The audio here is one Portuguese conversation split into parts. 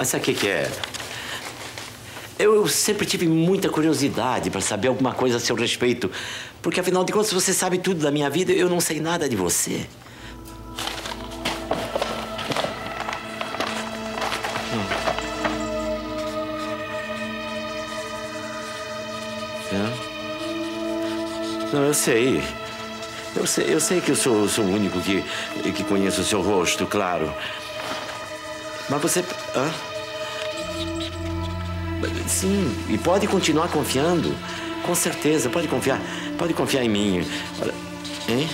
Mas sabe o que, que é? Eu sempre tive muita curiosidade para saber alguma coisa a seu respeito. Porque, afinal de contas, você sabe tudo da minha vida eu não sei nada de você. Não, eu sei. Eu sei, eu sei que eu sou, sou o único que, que conheço o seu rosto, claro. Mas você. Hã? Sim, e pode continuar confiando. Com certeza, pode confiar. Pode confiar em mim. Hein?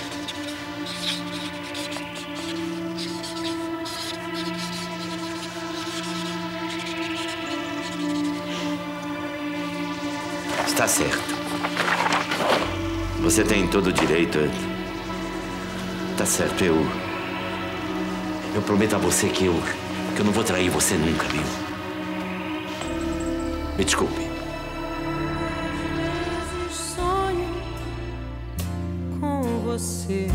Está certo. Você tem todo o direito. Tá certo, eu. Eu prometo a você que eu. que eu não vou trair você nunca, viu? Me desculpe. Sonho com você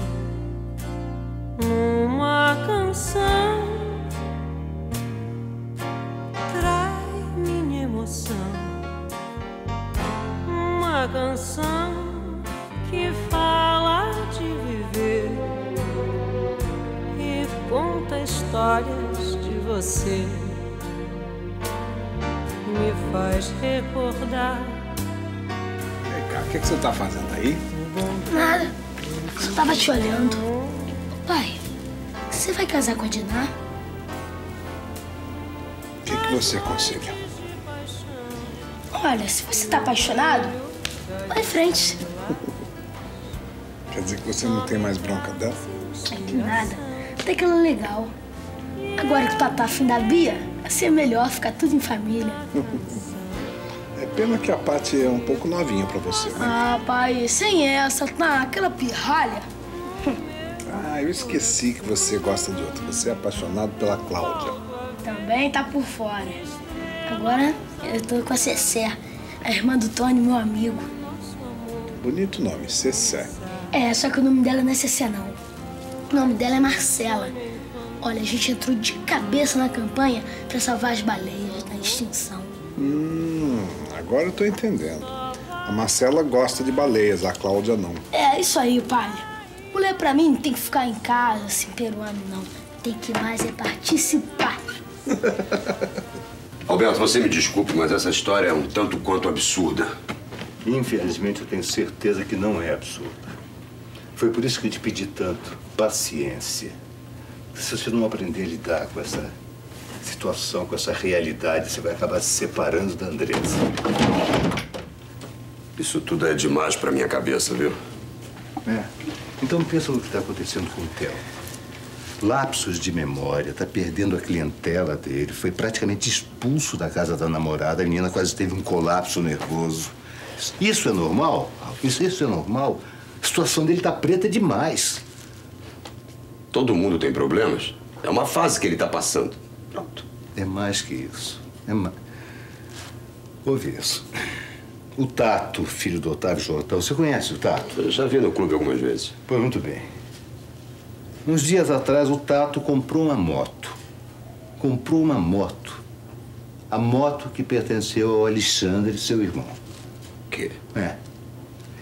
numa canção. Trai minha emoção. Uma canção que fala de viver e conta histórias de você. Faz recordar. Vem cá, o que, que você tá fazendo aí? Nada. Só tava te olhando. Pai, você vai casar com a Diná? O que, que você conseguiu? Olha, se você tá apaixonado, vai em frente. Quer dizer que você não tem mais bronca dela? Que nada. Até que ela é legal. Agora que tu tá afim da Bia, vai ser melhor ficar tudo em família. É pena que a Paty é um pouco novinha pra você, né? Ah, pai, sem essa, tá aquela pirralha. Ah, eu esqueci que você gosta de outra. Você é apaixonado pela Cláudia. Também tá por fora. Agora eu tô com a Cessé, a irmã do Tony, meu amigo. Bonito nome, Cessé. É, só que o nome dela não é Cessé, não. O nome dela é Marcela. Olha, a gente entrou de cabeça na campanha pra salvar as baleias da extinção. Hum, agora eu tô entendendo. A Marcela gosta de baleias, a Cláudia não. É, isso aí, pai. Mulher pra mim não tem que ficar em casa, assim, peruano, não. Tem que mais é participar. Alberto, você me desculpe, mas essa história é um tanto quanto absurda. Infelizmente, eu tenho certeza que não é absurda. Foi por isso que eu te pedi tanto paciência. Se você não aprender a lidar com essa situação, com essa realidade, você vai acabar se separando da Andressa. Isso tudo é demais pra minha cabeça, viu? É. Então pensa no que está acontecendo com o Theo. Lapsos de memória, tá perdendo a clientela dele, foi praticamente expulso da casa da namorada, a menina quase teve um colapso nervoso. Isso é normal? Isso, isso é normal? A situação dele tá preta demais. Todo mundo tem problemas. É uma fase que ele tá passando. Pronto. É mais que isso. É mais. Ouve isso. O Tato, filho do Otávio Jordão, você conhece o Tato? Eu já vi no clube algumas vezes. Pois muito bem. Uns dias atrás, o Tato comprou uma moto. Comprou uma moto. A moto que pertenceu ao Alexandre, seu irmão. Que? É.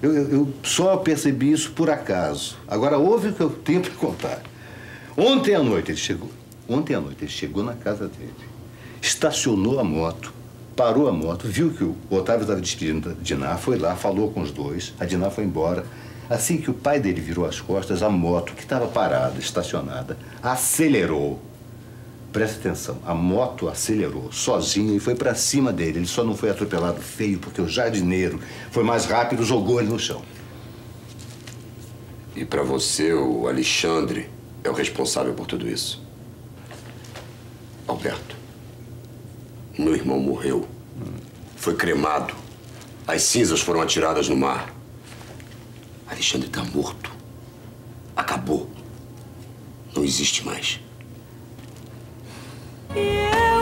Eu, eu- eu só percebi isso por acaso. Agora, ouve o que eu tenho para contar. Ontem à noite ele chegou. Ontem à noite ele chegou na casa dele. Estacionou a moto, parou a moto, viu que o Otávio estava despedindo da Diná, foi lá, falou com os dois, a Diná foi embora. Assim que o pai dele virou as costas, a moto, que estava parada, estacionada, acelerou. Presta atenção, a moto acelerou sozinha e foi para cima dele. Ele só não foi atropelado feio porque o jardineiro foi mais rápido, jogou ele no chão. E pra você, o Alexandre é o responsável por tudo isso. Alberto, meu irmão morreu. Foi cremado. As cinzas foram atiradas no mar. Alexandre tá morto. Acabou. Não existe mais. E